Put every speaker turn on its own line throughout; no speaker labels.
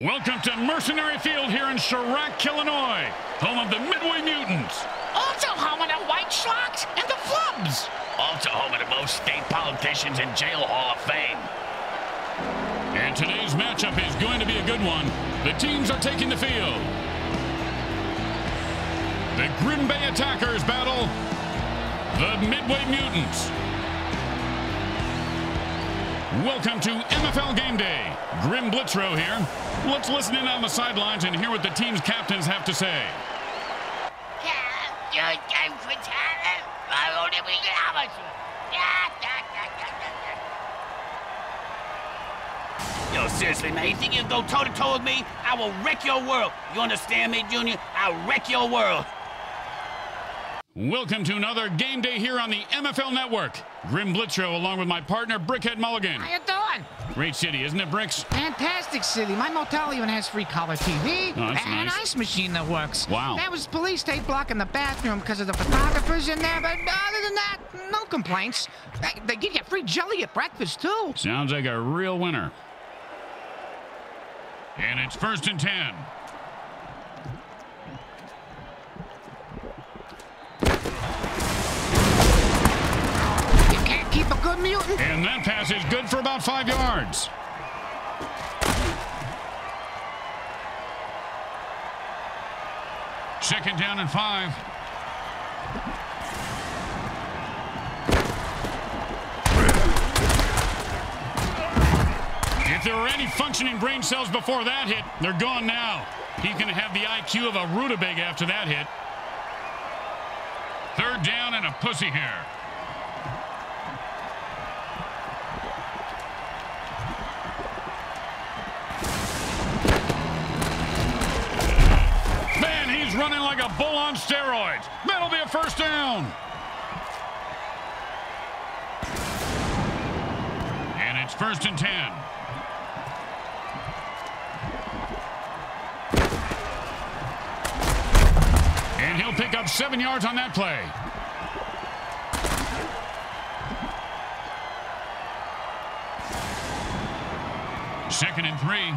Welcome to Mercenary Field here in Chirac, Illinois, home of the Midway Mutants.
Also home of the White Sox and the Flubs.
Also home of the most state politicians in Jail Hall of Fame.
And today's matchup is going to be a good one. The teams are taking the field. The Grim Bay Attackers battle the Midway Mutants. Welcome to MFL Game Day. Grim Blitzrow here. Let's listen in on the sidelines and hear what the team's captains have to say.
Yo, seriously, man, you think you go toe-to-toe -to -toe with me? I will wreck your world. You understand me, Junior? I'll wreck your world.
Welcome to another game day here on the MFL Network. Grim Blitzrow along with my partner, Brickhead Mulligan.
How you doing?
Great city, isn't it, Bricks?
Fantastic city. My motel even has free color TV
oh,
and
nice.
an ice machine that works.
Wow.
There was police tape blocking the bathroom because of the photographers in there, but other than that, no complaints. They, they give you free jelly at breakfast, too.
Sounds like a real winner. And it's first and ten.
Good mutant.
And that pass is good for about five yards. Second down and five. If there were any functioning brain cells before that hit, they're gone now. He's going to have the IQ of a rutabaga after that hit. Third down and a pussy hair. Man, he's running like a bull on steroids. That'll be a first down. And it's first and ten. And he'll pick up seven yards on that play. Second and three.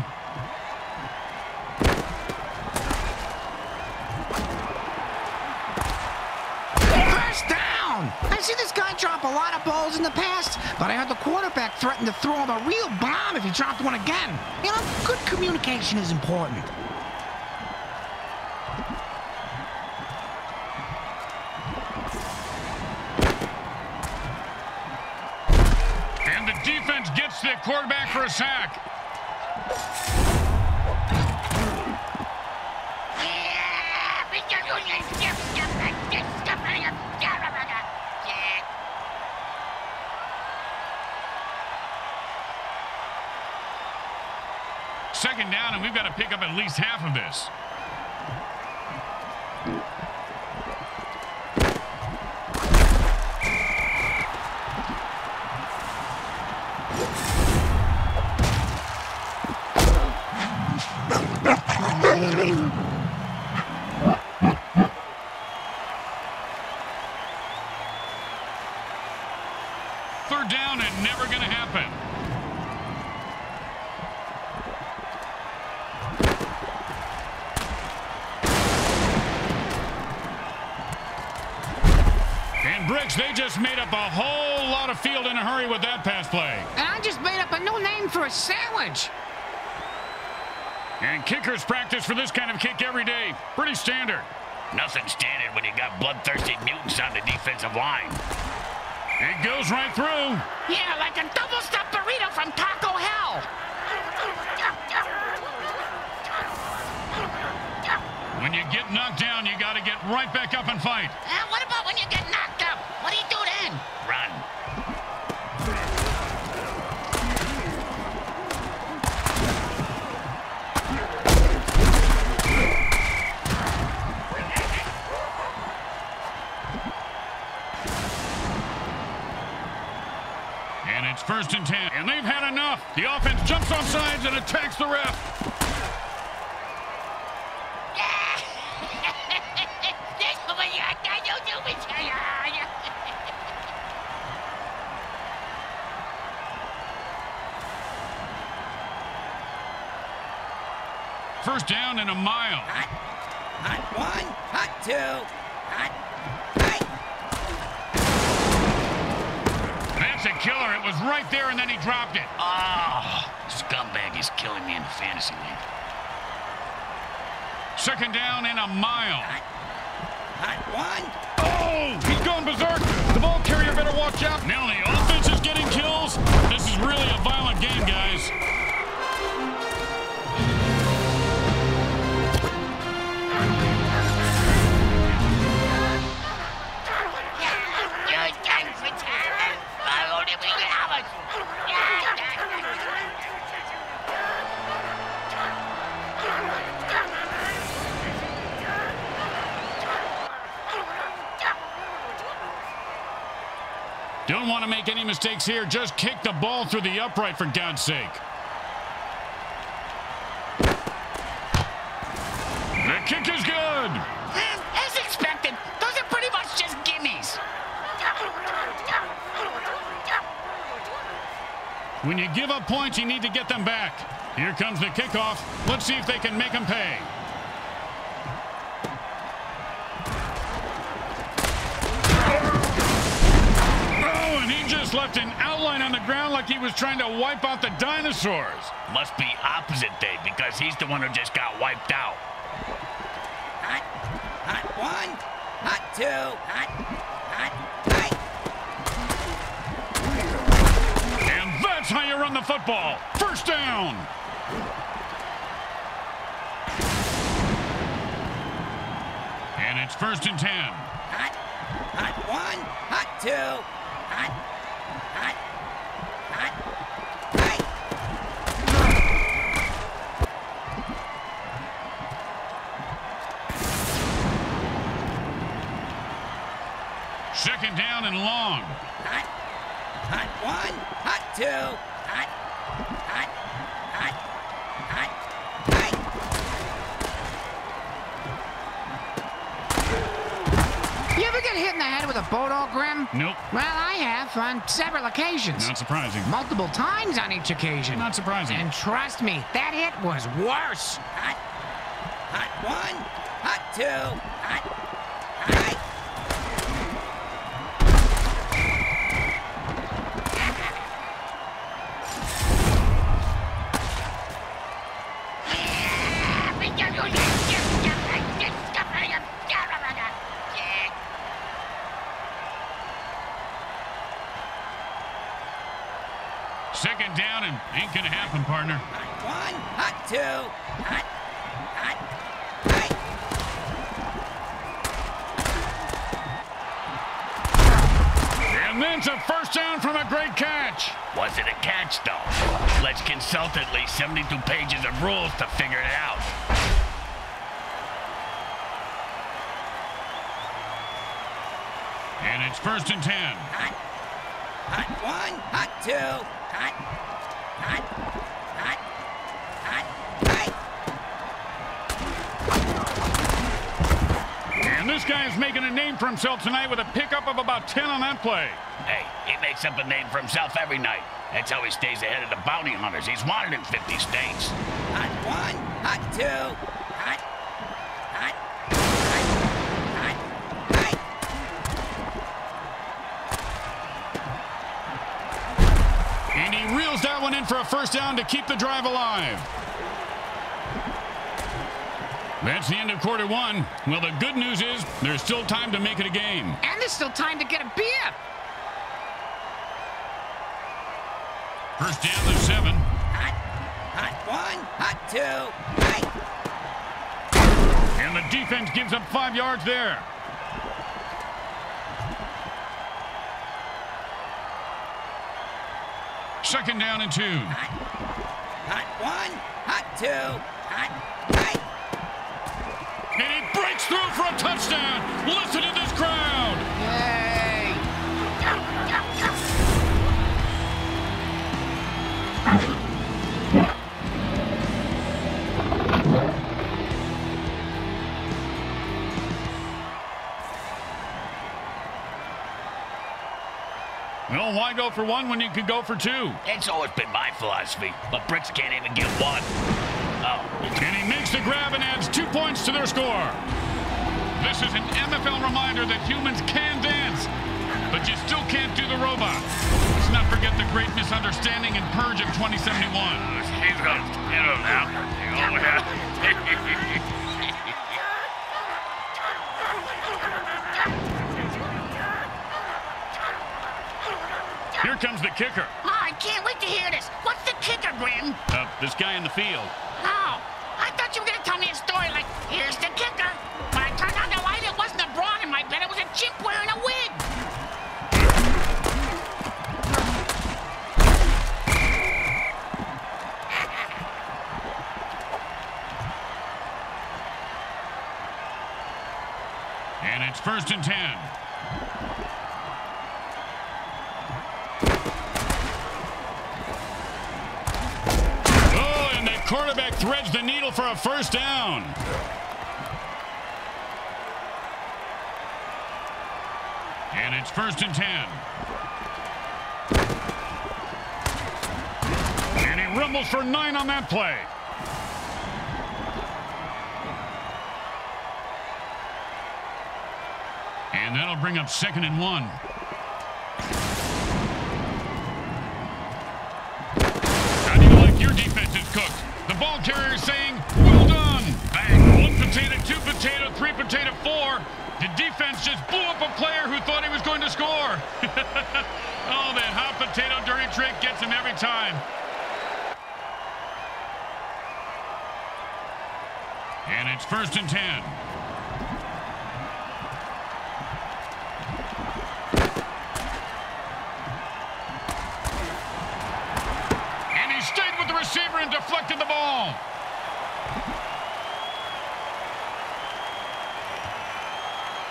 First down! I've seen this guy drop a lot of balls in the past, but I heard the quarterback threaten to throw him a real bomb if he dropped one again. You know, good communication is important.
And the defense gets the quarterback for a sack. Half of this. Third down and never going to happen. And they just made up a whole lot of field in a hurry with that pass play.
And I just made up a new name for a sandwich.
And kickers practice for this kind of kick every day. Pretty standard.
Nothing standard when you got bloodthirsty mutants on the defensive line.
It goes right through.
Yeah, like a double-stuffed burrito from Taco Hell.
When you get knocked down, you got to get right back up and fight.
Uh, what about when you get knocked up? What do you do then?
Run.
And it's first and ten. And they've had enough. The offense jumps off sides and attacks the ref. First down and a mile.
Hot, hot one, hot two, hot.
Killer. It was right there, and then he dropped it.
Oh, scumbag is killing me in the fantasy league.
Second down and a mile.
Hot, hot one.
Oh, he's going berserk. The ball carrier better watch out. Now the offense is getting kills. This is really a violent game, guys. Want to make any mistakes here. Just kick the ball through the upright, for God's sake. The kick is good.
As expected, those are pretty much just gimmies.
When you give up points, you need to get them back. Here comes the kickoff. Let's see if they can make them pay. Oh, and he just left an outline on the ground like he was trying to wipe out the dinosaurs.
Must be opposite day because he's the one who just got wiped out. Hot, hot one, hot two, hot, hot, hot.
And that's how you run the football. First down. And it's first and ten.
Hot, hot one, hot two, hot, hot,
Second down and long.
Hot, hot one, hot two, hot, hot, hot, hot, hot.
You ever get hit in the head with a boat all grim?
Nope.
Well, I have on several occasions.
Not surprising.
Multiple times on each occasion.
Not surprising.
And trust me, that hit was worse.
Hot, hot one, hot two, hot, hot.
Ain't gonna happen, partner.
Hot one, hot two, hot, hot, hot.
And then it's a first down from a great catch.
Was it a catch, though? Let's consult at least 72 pages of rules to figure it out.
And it's first and ten.
Hot, hot one, hot two, hot, hot, hot, hot, hot.
And this guy is making a name for himself tonight with a pickup of about 10 on that play.
Hey, he makes up a name for himself every night. That's how he stays ahead of the bounty hunters. He's wanted in 50 states. Hot one, hot two, hot, hot, hot, hot, hot.
And he reels that one in for a first down to keep the drive alive. That's the end of quarter one. Well, the good news is there's still time to make it a game.
And there's still time to get a beer.
First down to seven.
Hot, hot one, hot two, hot.
And the defense gives up five yards there. Second down and two.
Hot, hot one, hot two, hot, hot.
And he breaks through for a touchdown. Listen to this crowd.
Yay.
Well, why go for one when you could go for two?
It's always been my philosophy, but Bricks can't even get one. Oh.
And he makes the grab and adds two points to their score. This is an MFL reminder that humans can dance, but you still can't do the robot. Let's not forget the great misunderstanding in Purge of 2071.
He's going to get him now. Oh, yeah.
Here comes the kicker.
Oh, I can't wait to hear this. What's the kicker, Grim?
Uh, this guy in the field.
Oh, I thought you were going to tell me a story like, here's the kicker. Bed, it was a chimp wearing a wig.
And it's first and ten. Oh, and the quarterback threads the needle for a first down. And it's first and ten. And he rumbles for nine on that play. And that'll bring up second and one. How do you like your defense is cooked? The ball carrier saying, well done. Bang. One potato, two potato, three potato, four. The defense just blew up a player who thought he was going to score. Oh, that hot potato dirty trick gets him every time. And it's first and ten. And he stayed with the receiver and deflected the ball.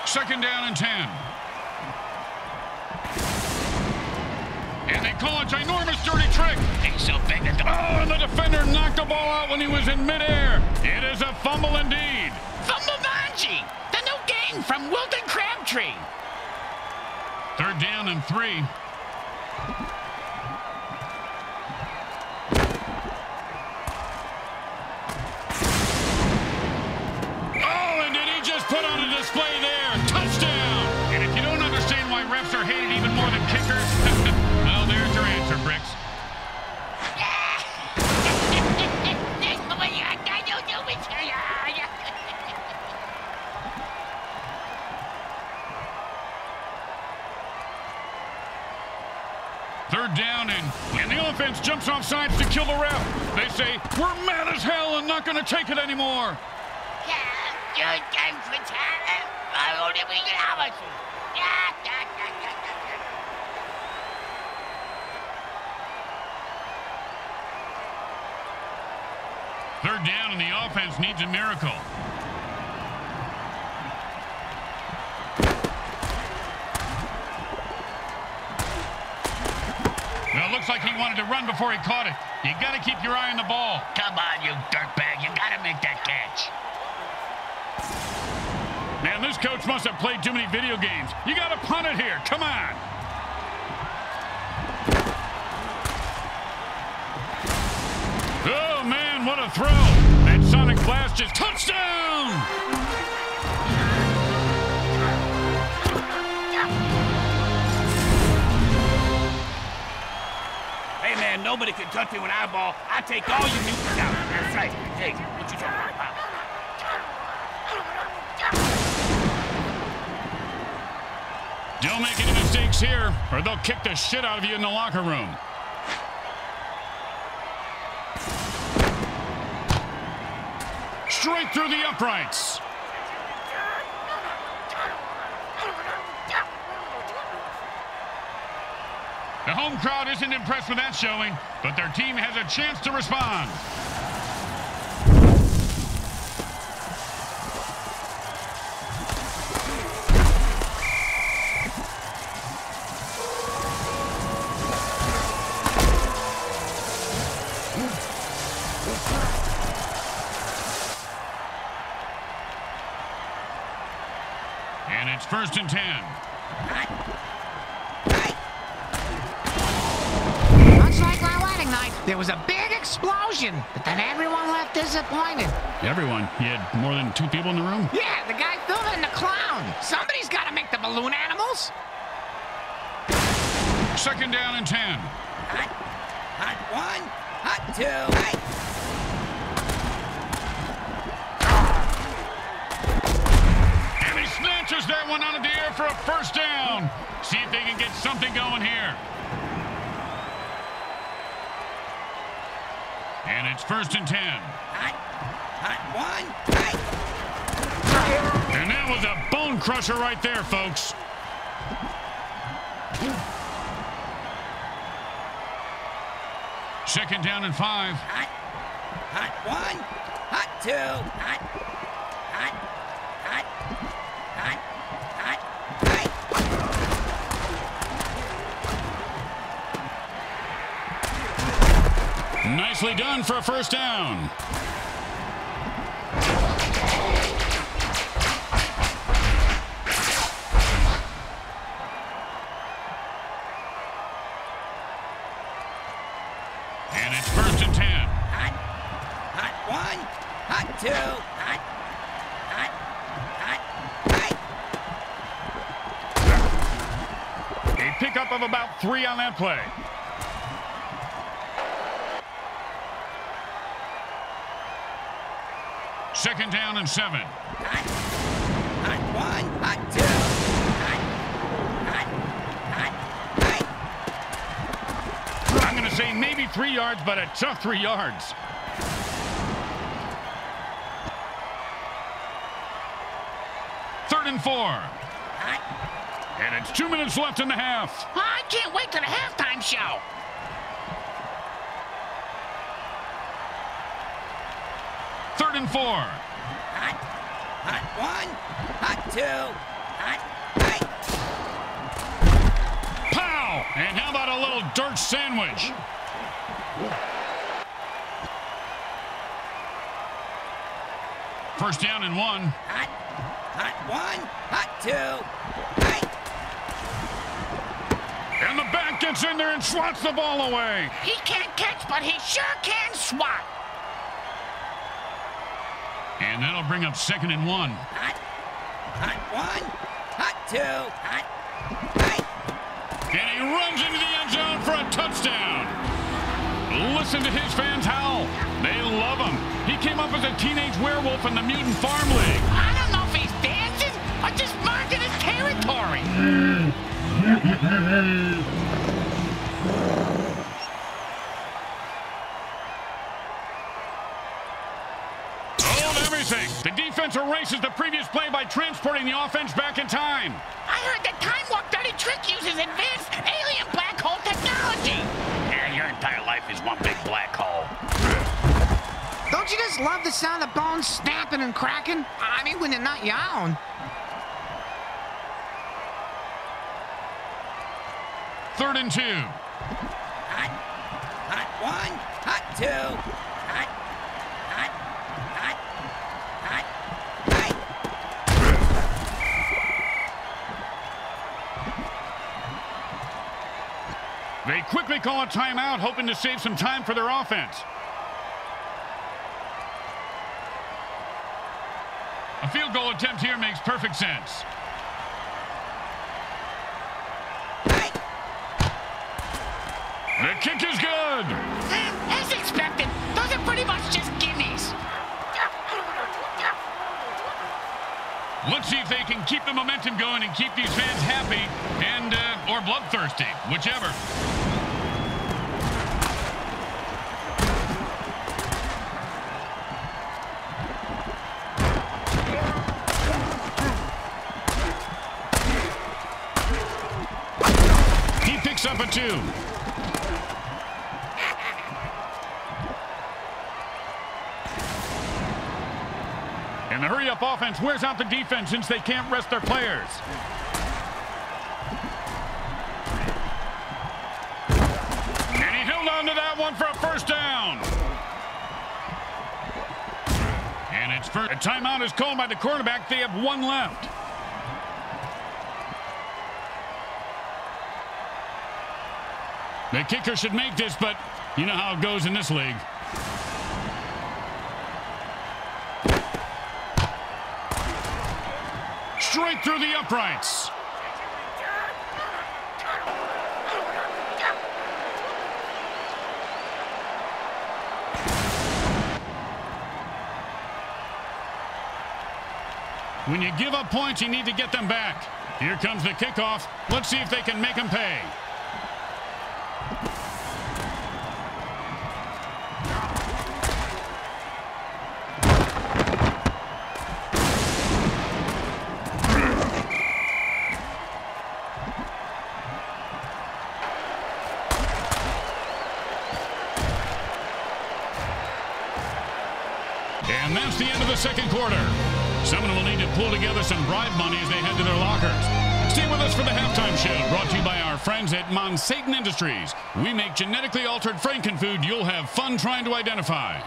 Second down and 10. And they call a ginormous dirty trick.
He's so big that the...
Oh, and the defender knocked the ball out when he was in midair. It is a fumble indeed.
Fumble Manji, the new game from Wilton Crabtree.
Third down and three. Third down, and, and the offense jumps off sides to kill the ref. They say, we're mad as hell and not going to take it anymore. Third down, and the offense needs a miracle. Like he wanted to run before he caught it. You got to keep your eye on the ball.
Come on, you dirtbag. You got to make that catch.
Man, this coach must have played too many video games. You got to punt it here. Come on. Oh, man, what a throw. That Sonic Blast just touchdown.
Man, nobody can touch me with eyeball. I take all you mutants out. That's right. Hey, what you talking about?
Don't make any mistakes here, or they'll kick the shit out of you in the locker room. Straight through the uprights. The home crowd isn't impressed with that showing, but their team has a chance to respond.
But then everyone left disappointed.
Everyone. You had more than two people in the room?
Yeah, the guy filming the clown. Somebody's got to make the balloon animals.
Second down and 10.
Hot, hot one, hot two. Hey.
And he snatches that one out of the air for a first down. See if they can get something going here. And it's first and 10.
Hot, hot one, hey.
And that was a bone crusher right there, folks. Second down and five.
Hot, hot one, hot two, hot, hot, hot, hot, hot, hey.
Nicely done for a first down. And it's first and ten.
Hot, hot one, hot two, hot, hot, hot, hey.
A pickup of about three on that play. Second down and seven.
Hot, hot one, hot two, hot, hot, hot, hey.
I'm going to say maybe three yards, but a tough three yards. Third and four.
Hot,
And it's two minutes left in the half.
I can't wait till the halftime show.
Third and four.
Hot, hot one, hot two, hot, hey.
Pow! And how about a little dirt sandwich? First down and one.
Hot, hot one, hot two, hey.
And the back gets in there and swats the ball away.
He can't catch, but he sure can swat.
And that'll bring up second and one.
Hot, hot one, hot two, hot, hey.
And he runs into the end zone for a touchdown. Listen to his fans howl. They love him. He came up as a teenage werewolf in the Mutant Farm League.
I don't know if he's dancing or just marking his territory.
Hold everything. The defense erases the previous play by transporting the offense back in time.
I heard the Time Warp Dirty Trick uses advanced alien black hole technology.
Yeah, your entire life is one big black hole.
Don't you just love the sound of bones snapping and cracking? I mean, when they're not your own.
Third and two.
Hot, hot one, hot two, hot, hot, hot, hot, hey.
They quickly call a timeout, hoping to save some time for their offense. A field goal attempt here makes perfect sense. The kick is good.
As expected, those are pretty much just gimmies.
Let's see if they can keep the momentum going and keep these fans happy and uh, or bloodthirsty, whichever. He picks up a two. And the hurry-up offense wears out the defense since they can't rest their players. And he held on to that one for a first down. And it's first. A timeout is called by the quarterback. They have one left. The kicker should make this, but you know how it goes in this league. Right through the uprights. When you give up points, you need to get them back. Here comes the kickoff. Let's see if they can make them pay. Someone will need to pull together some bribe money as they head to their lockers. Stay with us for the halftime show, brought to you by our friends at Monsatan Industries. We make genetically altered frankenfood you'll have fun trying to identify.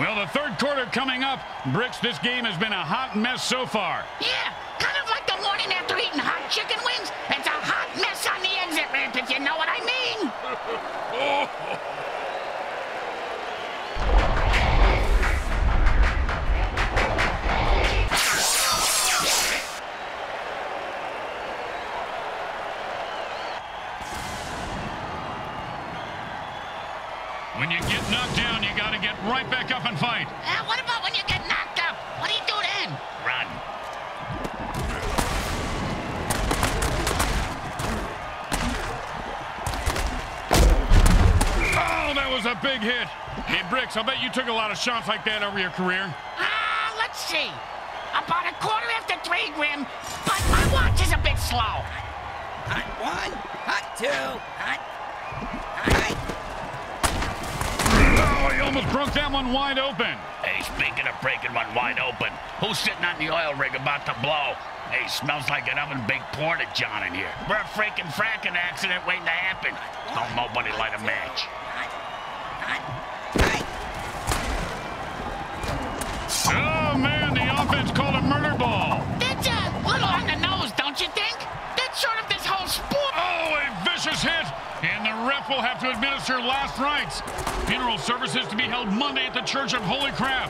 Well, the third quarter coming up. Bricks, this game has been a hot mess so far.
Yeah, kind of like the morning after eating hot chicken wings. It's a hot mess on the exit ramp, if you know what I mean.
When you get knocked down, you got to get right back up and fight.
Uh, what about when you get knocked up? What do you do then?
Run.
Oh, that was a big hit. Hey, Bricks, I bet you took a lot of shots like that over your career.
Ah, let's see. About a quarter after three, Grim, but my watch is a bit slow.
Hot one, hot two, hot, hot.
Oh, he almost broke that one wide open.
Hey, speaking of breaking one wide open, who's sitting on the oil rig about to blow? Hey, smells like an oven baked porta john in here. We're a freaking fracking accident waiting to happen. Don't nobody light a match.
Oh, man, the offense called a murder ball.
That's a little on the nose, don't you think? That's sort of this whole sport.
Oh, a vicious hit. Ref will have to administer last rites. Funeral services to be held Monday at the Church of Holy Crap.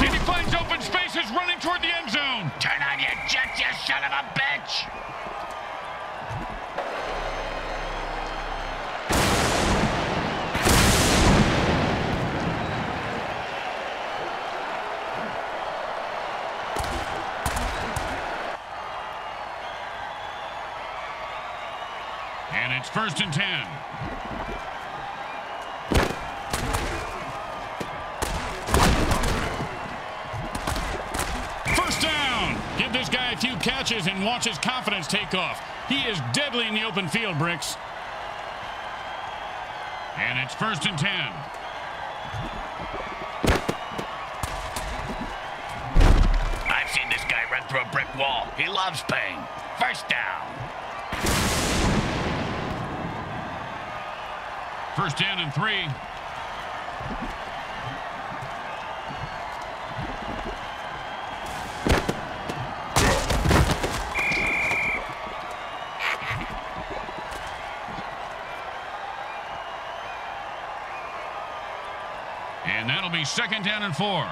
And he finds open spaces running toward the end zone.
Turn on your jets, you son of a bitch!
It's first and ten. First down. Give this guy a few catches and watch his confidence take off. He is deadly in the open field, Bricks. And it's first and ten.
I've seen this guy run through a brick wall. He loves pain. First down.
First down and three. And that'll be second down and four.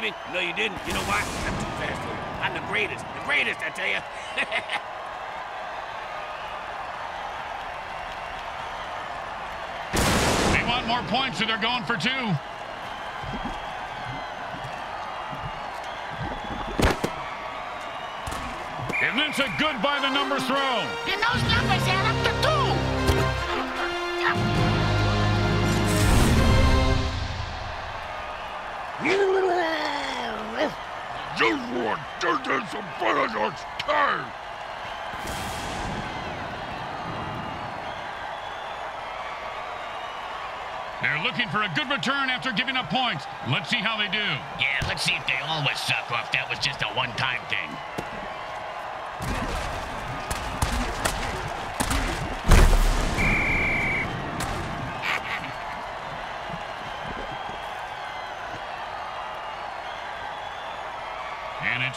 Baby? No, you didn't. You know why? I'm too fast for you. I'm the greatest. The greatest, I tell you.
They want more points, so they're going for two. And it's a good by the numbers throw.
And those numbers add
Just one, just some paradox time. They're looking for a good return after giving up points. Let's see how they do.
Yeah, let's see if they always suck or if that was just a one-time thing.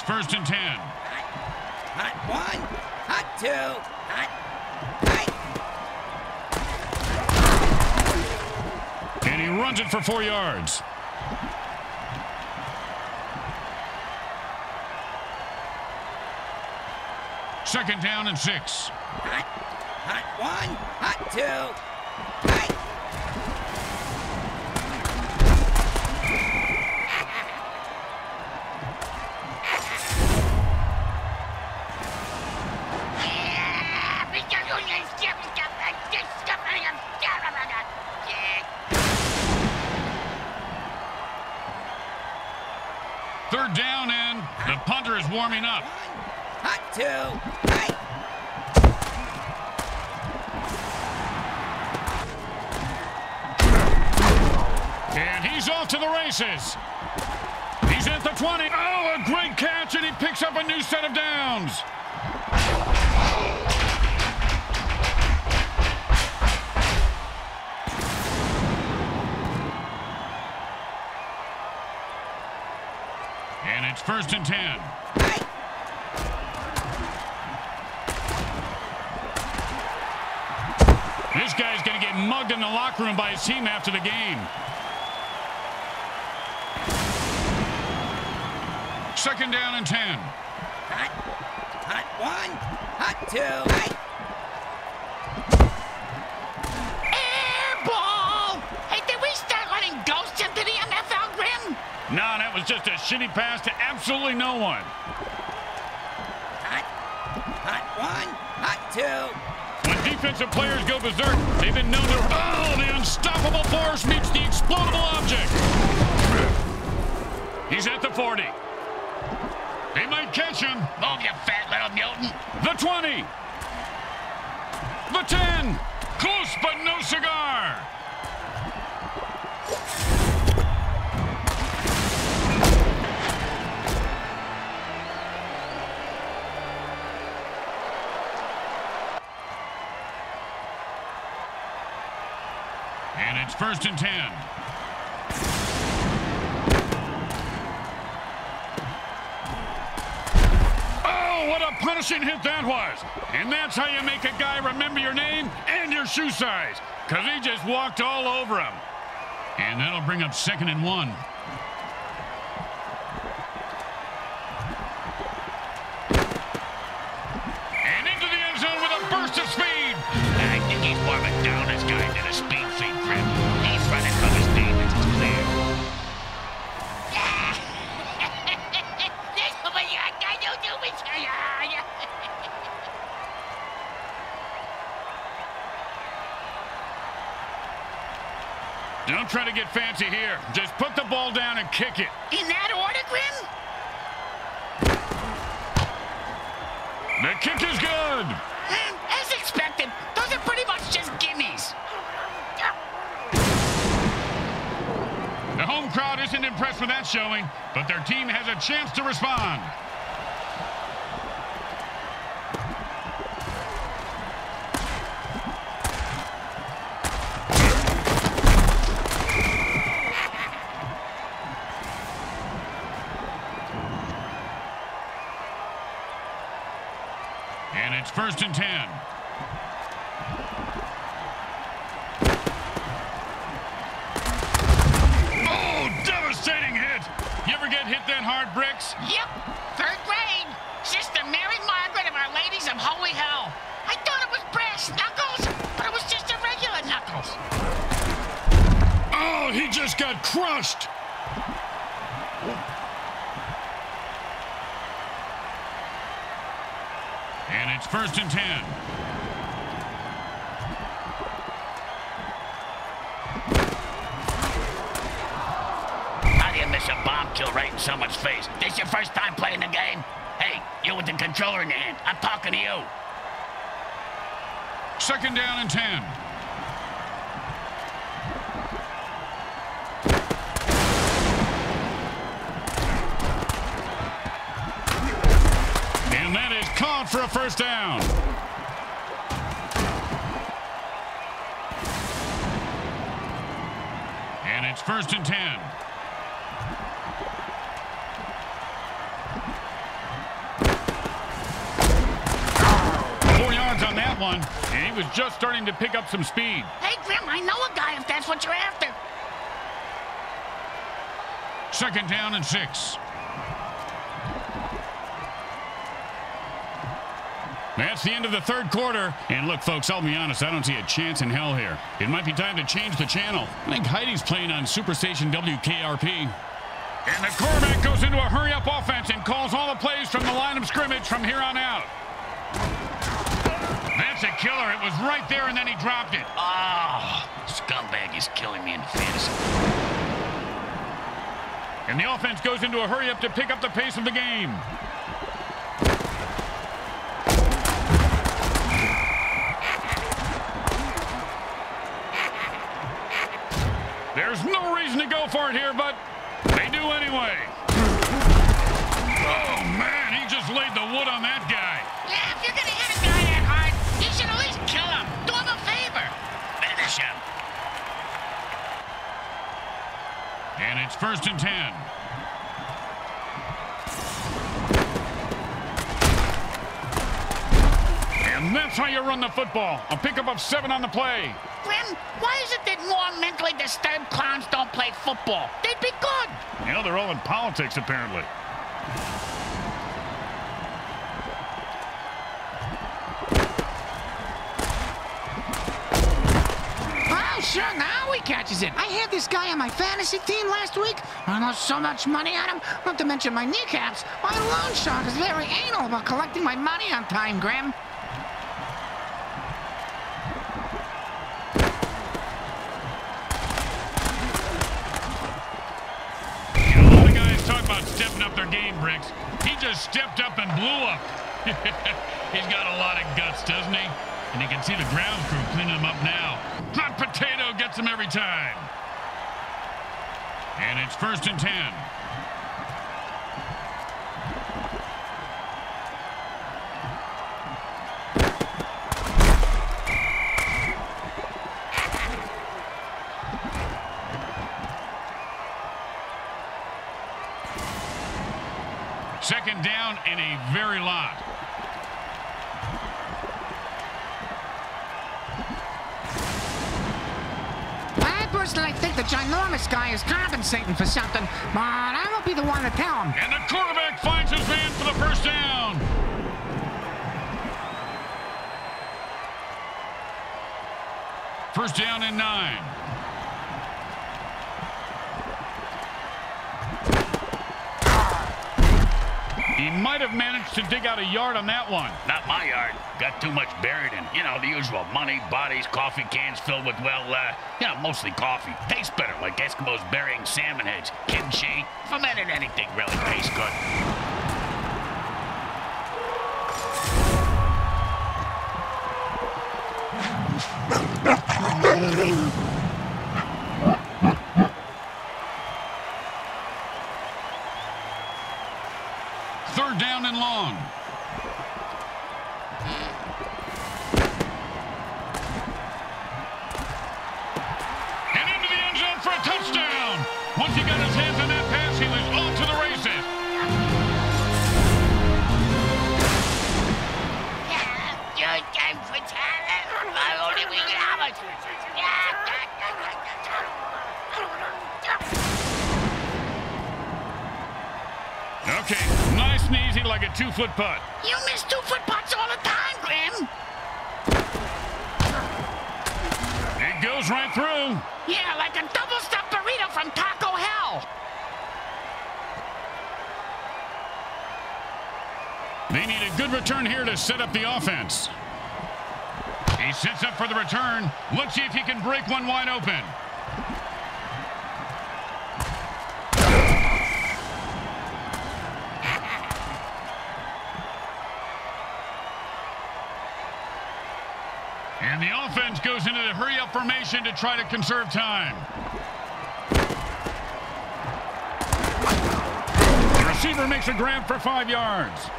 First and ten.
Hot, hot one, hot two, hot, hot.
And he runs it for four yards. Second down and six.
Hot, hot one, hot two, hot.
Third down and the punter is warming up.
Hot two.
And he's off to the races. He's at the 20. Oh, a great catch, and he picks up a new set of downs. First and 10. This guy's going to get mugged in the locker room by his team after the game. Second down and 10.
Hot, hot one, hot two.
Air ball! Hey, did we start letting ghosts into the MFL, Grim?
No, that was just a shitty pass to absolutely no one.
Hot, hot one, hot two.
When defensive players go berserk, they've been known to... Oh, the unstoppable force meets the explodable object. He's at the 40. They might catch him.
Move, you fat little mutant.
The 20. The 10. Close, but no cigar. It's first and 10. Oh, what a punishing hit that was. And that's how you make a guy remember your name and your shoe size. Because he just walked all over him. And that'll bring up second and one. To here. Just put the ball down and kick it.
In that order, Grim?
The kick is good.
Hmm, As expected, those are pretty much just gimmies.
The home crowd isn't impressed with that showing, but their team has a chance to respond. And it's first and ten. Oh, devastating hit. You ever get hit that hard, Bricks?
Yep, third grade. Sister Mary Margaret of Our Ladies of Holy Hell. I thought it was brass knuckles, but it was just a regular knuckles.
Oh, he just got crushed. And it's first and ten.
How do you miss a bomb kill right in someone's face? This your first time playing the game? Hey, you with the controller in your hand. I'm talking to you.
Second down and ten. first down. And it's first and 10. Four yards on that one. And he was just starting to pick up some speed.
Hey, Grim, I know a guy if that's what you're after.
Second down and six. That's the end of the third quarter. And look, folks, I'll be honest, I don't see a chance in hell here. It might be time to change the channel. I think Heidi's playing on Superstation WKRP. And the quarterback goes into a hurry-up offense and calls all the plays from the line of scrimmage from here on out. That's a killer. It was right there, and then he dropped it.
Ah, Oh, scumbag is killing me in fantasy.
And the offense goes into a hurry-up to pick up the pace of the game. There's no reason to go for it here, but they do anyway. Oh, man, he just laid the wood on that guy.
Yeah, if you're gonna hit a guy that hard, you should at least kill him. Do him a favor.
Finish him.
And it's first and ten. And that's how you run the football. A pickup of seven on the play.
Grim, why is it that more mentally disturbed clowns don't play football? They'd be good.
You know, they're all in politics, apparently.
Oh, sure, now he catches it. I had this guy on my fantasy team last week. I lost so much money on him, not to mention my kneecaps. My loan shark is very anal about collecting my money on time, Grim.
You know, a lot of guys talk about stepping up their game, Bricks. He just stepped up and blew up. He's got a lot of guts, doesn't he? And you can see the ground crew cleaning him up now. Hot potato gets him every time. And it's first and ten. Second down and a very lot.
I personally think the ginormous guy is compensating for something, but I won't be the one to tell him.
And the quarterback finds his man for the first down. First down and nine. Might have managed to dig out a yard on that one.
Not my yard. Got too much buried in, you know, the usual money, bodies, coffee cans filled with, well, uh, you know, mostly coffee. Tastes better, like Eskimos burying salmon heads. Kimchi, fermented anything really tastes good.
Okay, nice and easy like a two-foot putt.
You miss two-foot putts all the time, Grim.
It goes right through.
Yeah, like a double-stuffed burrito from Taco Hell.
They need a good return here to set up the offense. He sets up for the return. Let's see if he can break one wide open. And the offense goes into the hurry-up formation to try to conserve time. The receiver makes a grab for five yards.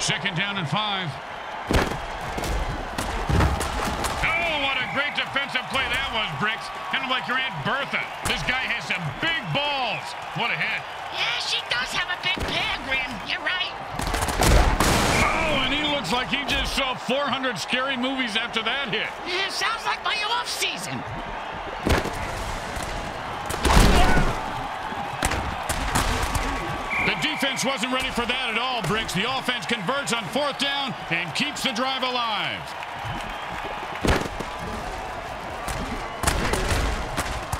Second down and five. Oh, what a great defensive play that was, Bricks. Kind of like your Aunt Bertha. This guy has some big balls. What a hit.
Yeah, she does have a big pair, Grim. You're right.
Looks like he he just saw 400 scary movies after that hit.
Yeah, sounds like my off season.
The defense wasn't ready for that at all, Bricks. The offense converts on fourth down and keeps the drive alive.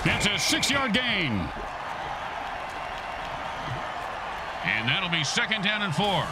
That's a six-yard gain. And that'll be second down and four.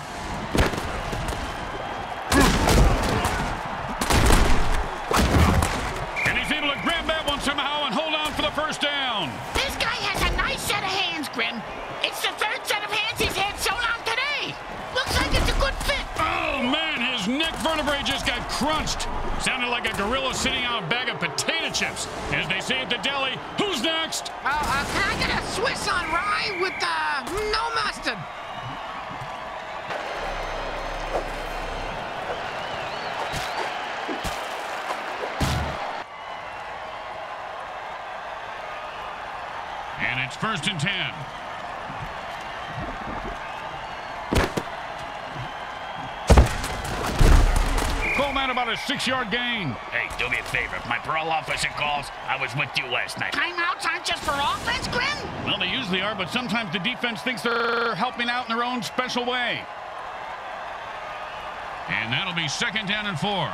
And he's able to grab that one somehow and hold on for the first down.
This guy has a nice set of hands, Grim. It's the third set of hands he's had so long today. Looks like it's a good fit.
Oh, man, his neck vertebrae just got crunched. Sounded like a gorilla sitting on a bag of potato chips. As they say at the deli, who's next?
Uh, uh, can I get a Swiss on rye with, uh, no mustard?
And it's first and ten. Coleman about a six-yard gain.
Hey, do me a favor. If my parole officer calls, I was with you last night.
Timeouts aren't just for offense, Grim?
Well, they usually are, but sometimes the defense thinks they're helping out in their own special way. And that'll be second down and four.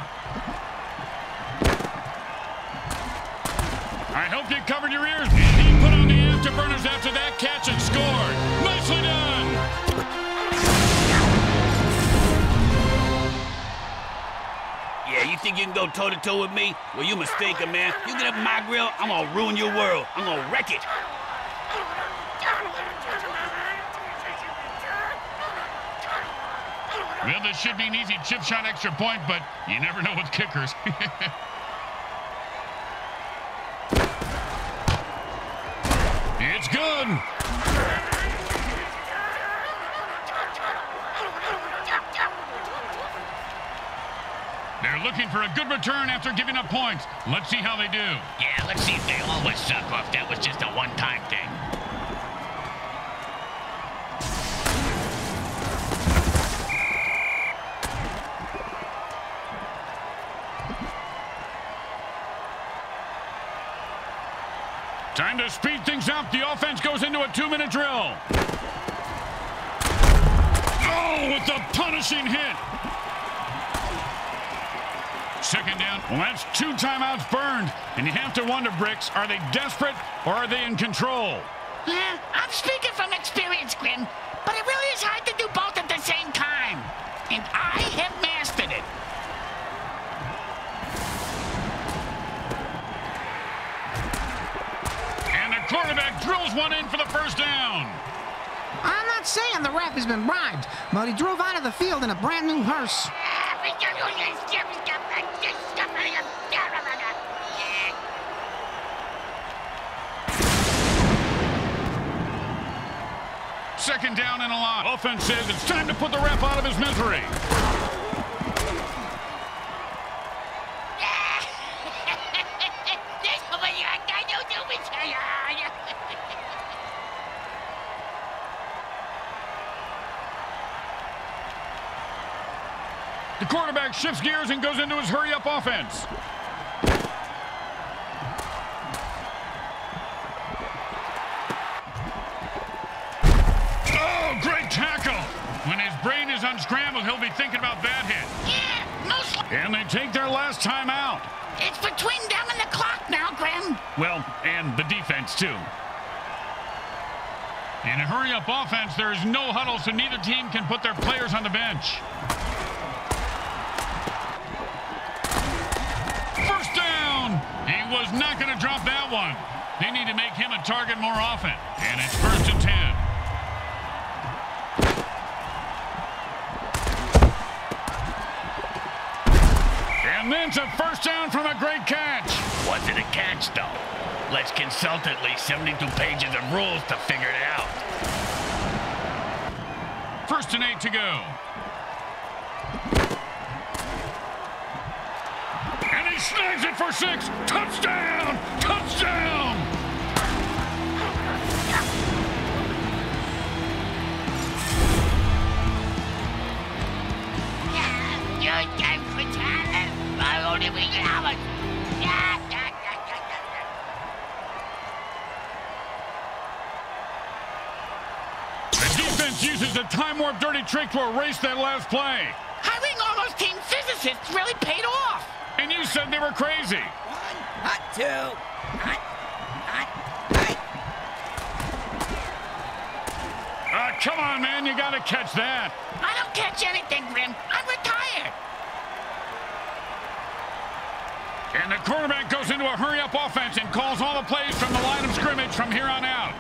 I hope you covered your ears. And he put on the afterburners after that catch and scored. Nicely done.
Yeah, you think you can go toe-to-toe with me? Well, you mistaken, man. You get up my grill, I'm gonna ruin your world. I'm gonna wreck it.
Well, this should be an easy chip shot extra point, but you never know with kickers. it's good. They're looking for a good return after giving up points. Let's see how they do.
Yeah, let's see if they always suck or if that was just a one-time thing.
Time to speed things up. The offense goes into a two-minute drill. Oh, with the punishing hit. Second down. Well, that's two timeouts burned. And you have to wonder, Bricks, are they desperate or are they in control?
Yeah, I'm speaking from experience, Grim. But it really is hard to do both at the same time. And I have mastered it.
And the quarterback drills one in for the first down.
I'm not saying the ref has been bribed, but he drove out of the field in a brand new hearse.
Second down and a lot. Offense says it's time to put the ref out of his misery. The quarterback shifts gears and goes into his hurry-up offense. Oh, great tackle. When his brain is unscrambled, he'll be thinking about that hit.
Yeah, no
And they take their last time out.
It's between them and the clock now, Grim.
Well, and the defense, too. In a hurry-up offense, there is no huddle, so neither team can put their players on the bench. He was not going to drop that one. They need to make him a target more often. And it's first and ten. And then it's a first down from a great catch.
Was it a catch, though? Let's consult at least 72 pages of rules to figure it out.
First and eight to go. snags it for six. Touchdown! Touchdown!
The
defense uses a time warp dirty trick to erase that last play.
Hiring all those team physicists really paid off.
And you said they were crazy.
One, hot two, hot, hot, hot.
Uh, come on, man. You got to catch that.
I don't catch anything, Grim. I'm retired.
And the quarterback goes into a hurry-up offense and calls all the plays from the line of scrimmage from here on out.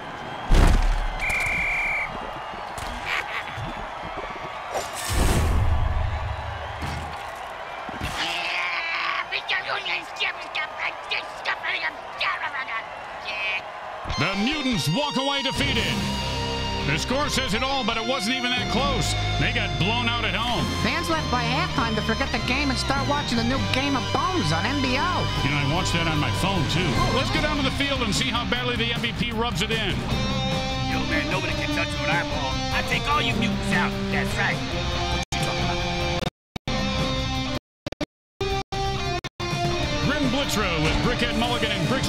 The Mutants walk away defeated. The score says it all, but it wasn't even that close. They got blown out at home.
Fans left by halftime to forget the game and start watching the new Game of Bones on NBO.
You know, I watched that on my phone, too. Oh, let's go down to the field and see how badly the MVP rubs it in.
Yo, man, nobody can touch you with our ball. I take all you mutants out. That's right.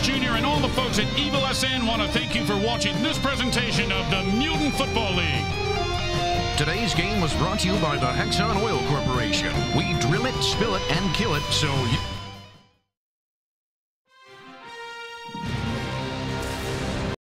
Jr. and all the folks at Evil SN want to thank you for watching this presentation of the Mutant Football League.
Today's game was brought to you by the Hexon Oil Corporation. We drill it, spill it, and kill it so you...